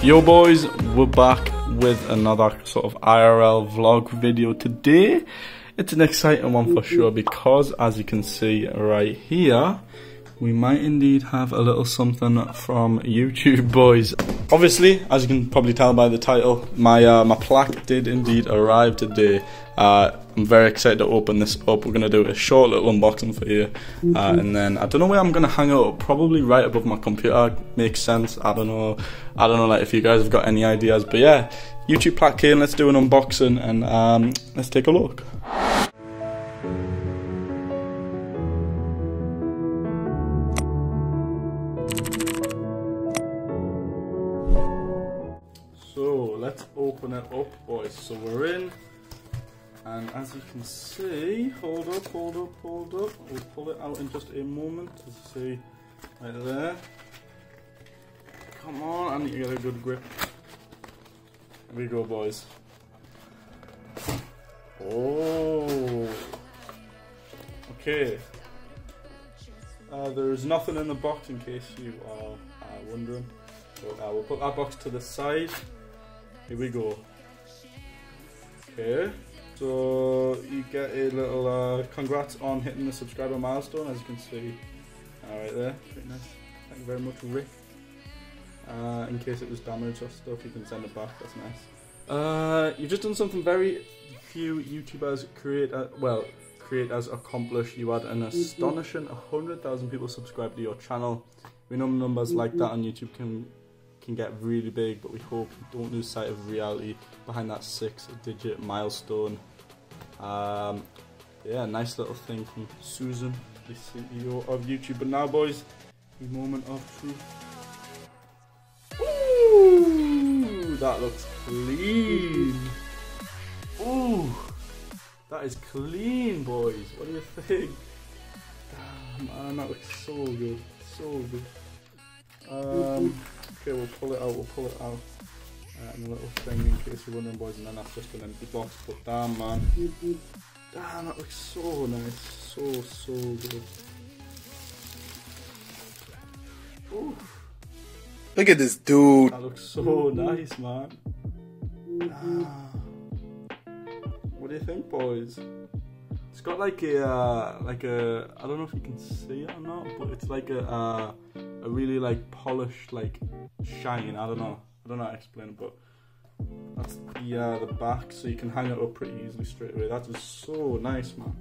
Yo boys, we're back with another sort of IRL vlog video today. It's an exciting one for sure because as you can see right here, we might indeed have a little something from YouTube boys. Obviously, as you can probably tell by the title, my uh, my plaque did indeed arrive today. Uh, I'm very excited to open this up. We're gonna do a short little unboxing for you, uh, and then I don't know where I'm gonna hang it up. Probably right above my computer. Makes sense. I don't know. I don't know like if you guys have got any ideas, but yeah, YouTube plaque here. Let's do an unboxing and um, let's take a look. So let's open it up, boys. So we're in, and as you can see, hold up, hold up, hold up. We'll pull it out in just a moment. As you see, right there. Come on, I need to get a good grip. Here we go, boys. Oh. Okay. Uh, there's nothing in the box in case you are uh, wondering. So uh, we'll put that box to the side. Here we go. Okay, so you get a little uh, congrats on hitting the subscriber milestone, as you can see. All right there, pretty nice. Thank you very much, Rick. Uh, in case it was damaged or stuff, you can send it back. That's nice. Uh, you've just done something very few YouTubers create. Uh, well, creators accomplish. You had an astonishing 100,000 people subscribe to your channel. We know numbers like that on YouTube can can get really big, but we hope you don't lose sight of reality behind that six-digit milestone. Um, yeah, nice little thing from Susan, the CEO of YouTube. But now, boys, the moment of truth. Ooh, that looks clean. Ooh, that is clean, boys. What do you think? Damn, man, that looks so good, so good. Um, okay, we'll pull it out, we'll pull it out. Uh, and a little thing in case you're wondering, boys, and then that's just an empty box. But damn, man. Damn, that looks so nice. So, so good. Oof. Look at this dude. That looks so nice, man. Ah. What do you think, boys? It's got like a, uh, like a, I don't know if you can see it or not, but it's like a, uh, a really like polished like shine. I don't know. I don't know how to explain it, but that's the uh, the back, so you can hang it up pretty easily straight away. That is so nice, man.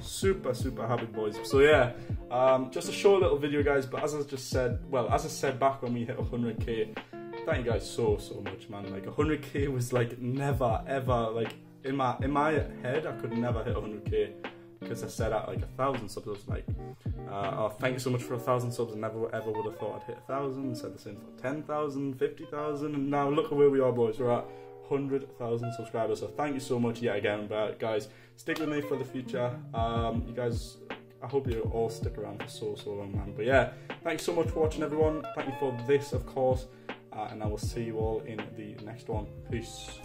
Super, super happy, boys. So yeah, um, just a short little video, guys. But as I just said, well, as I said back when we hit 100k, thank you guys so so much, man. Like 100k was like never ever like in my in my head, I could never hit 100k because I said at like a thousand subs, I was like, uh, oh, thank you so much for a thousand subs. I never ever would have thought I'd hit a thousand. Said the same for 10,000, 50,000, and now look at where we are, boys. We're at 100,000 subscribers. So thank you so much yet again, but guys, stick with me for the future. Um, you guys. I hope you all stick around for so so long, man. But yeah, thanks so much for watching, everyone. Thank you for this, of course, uh, and I will see you all in the next one. Peace.